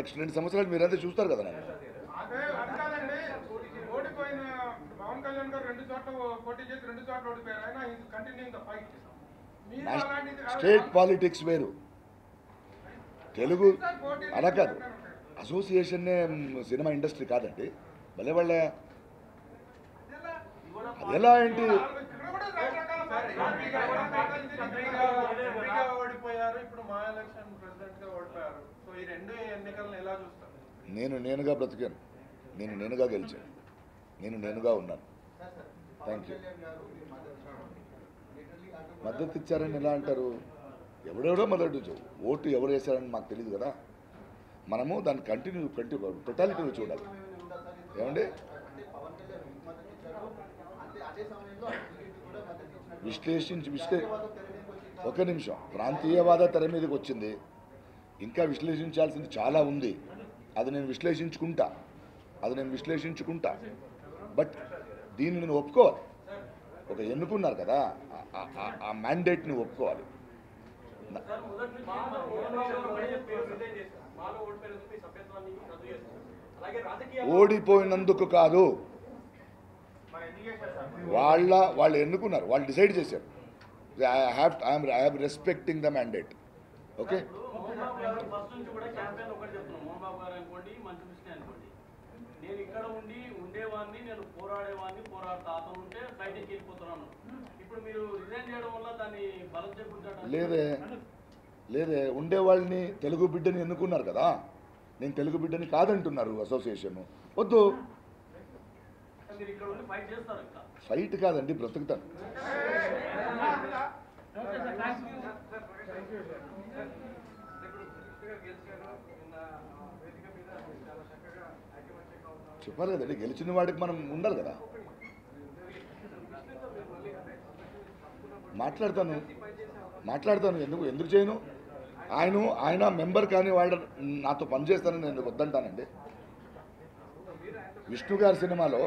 Next రెండు సంవత్సరాలు మీరంతా చూస్తారు కదా స్టేట్ పాలిటిక్స్ వేరు. తెలుగు అలా కాదు. అసోసియేషన్నే సినిమా ఇండస్ట్రీ కాదండి. భలే వాళ్ళ ఎలా ఏంటి? ఇప్పుడు మా ఎలక్షన్ నేను నేనుగా బ్రతికాను. నేను నేనుగా గెలిచాను. నేను నేనుగా ఉన్నాను. థ్యాంక్ యూ మద్దతు ఇచ్చారని ఎలా అంటారు? ఎవడెవడో మొదటి ఓటు ఎవరు వేశారని మాకు తెలియదు కదా. మనము దాన్ని కంటిన్యూ కంటిన్యూ టోటాలిటీ చూడాలి. ఏమండి? విశ్లేషించి విశ్లే ఒక నిమిషం. ప్రాంతీయవాద తెర మీదకి వచ్చింది. ఇంకా విశ్లేషించాల్సింది చాలా ఉంది. అది నేను విశ్లేషించుకుంటా. అది నేను విశ్లేషించుకుంటా. బట్ దీన్ని నేను ఒప్పుకోవాలి. ఒక ఎన్నుకున్నారు కదా ఆ- మ్యాండేట్ని ఒప్పుకోవాలి. ఓడిపోయినందుకు కాదు. వాళ్ళ వాళ్ళు ఎన్నుకున్నారు. వాళ్ళు డిసైడ్ చేశారు. I have I'm have respecting the mandate okay నేను ఇక్కడ ఉండి ఉండేవాడిని నేను పోరాడేవాడిని పోరాడుతా అతను ఉంటే బయటికి వెళ్ళిపోతున్నాను ఇప్పుడు మీరు రిజైన్ చేయడం వల్ల దాన్ని బలం చేకూర్చడం లేదే లేదే ఉండేవాళ్ళని తెలుగు బిడ్డని ఎన్నుకున్నారు కదా నేను తెలుగు బిడ్డని కాదంటున్నారు అసోసియేషన్ వద్దు ఫైట్ కాదండి బ్రతుకుతాను చెప్పాలి కదండి గెలిచిన వాడికి మనం ఉండాలి కదా. మాట్లాడతాను. మాట్లాడతాను. ఎందుకు? ఎందుకు చేయను? ఆయన ఆయన మెంబర్ కానీ వాళ్ళ నాతో పనిచేస్తానని నేను వద్దంటానండి. విష్ణు గారి సినిమాలో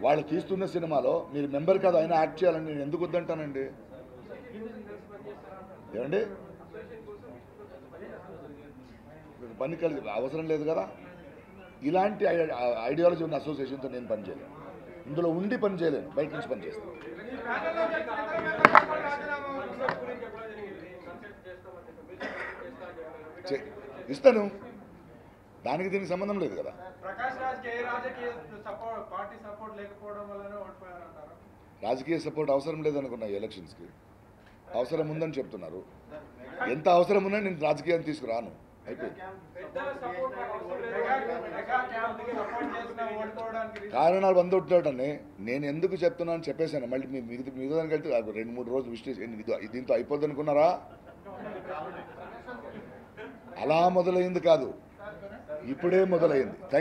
వాళ్ళు తీస్తున్న సినిమాలో మీరు మెంబర్ కాదు ఆయన యాక్ట్ చేయాలని నేను ఎందుకు వద్దంటానండి? ఏమండి మీకు పని కలిసి అవసరం లేదు కదా. ఇలాంటి ఐడియాలజీ ఉన్న అసోసియేషన్తో నేను పని చేయలేను. ఇందులో ఉండి పని చేయలేను. బయట నుంచి పని చేస్తాను. ఈ ప్యానెల్లో చెప్పిన ఇతర మెంబర్లు కూడా రాజీనామా చే- ఇస్తాను. దానికి దీనికి సంబంధం లేదు కదా. రాజకీయ సపోర్ట్ అవసరం లేదనుకున్నా ఎలక్షన్స్కి అవసరం ఉందని చెప్తున్నారు. ఎంత అవసరం ఉన్నా నేను రాజకీయాన్ని తీసుకురాను. కారణాలు వంద ఒకటోటని నేను ఎందుకు చెప్తున్నాను చెప్పేశాను. మళ్ళీ మీ మిగతా మిగతా దానికి వెళ్తే నాకు రెండు మూడు రోజులు విశ్లేషణ ఇది- దీంతో అయిపోద్ది అనుకున్నారా? అలా మొదలైంది కాదు. ఇప్పుడే మొదలైంది. థ్యాంక్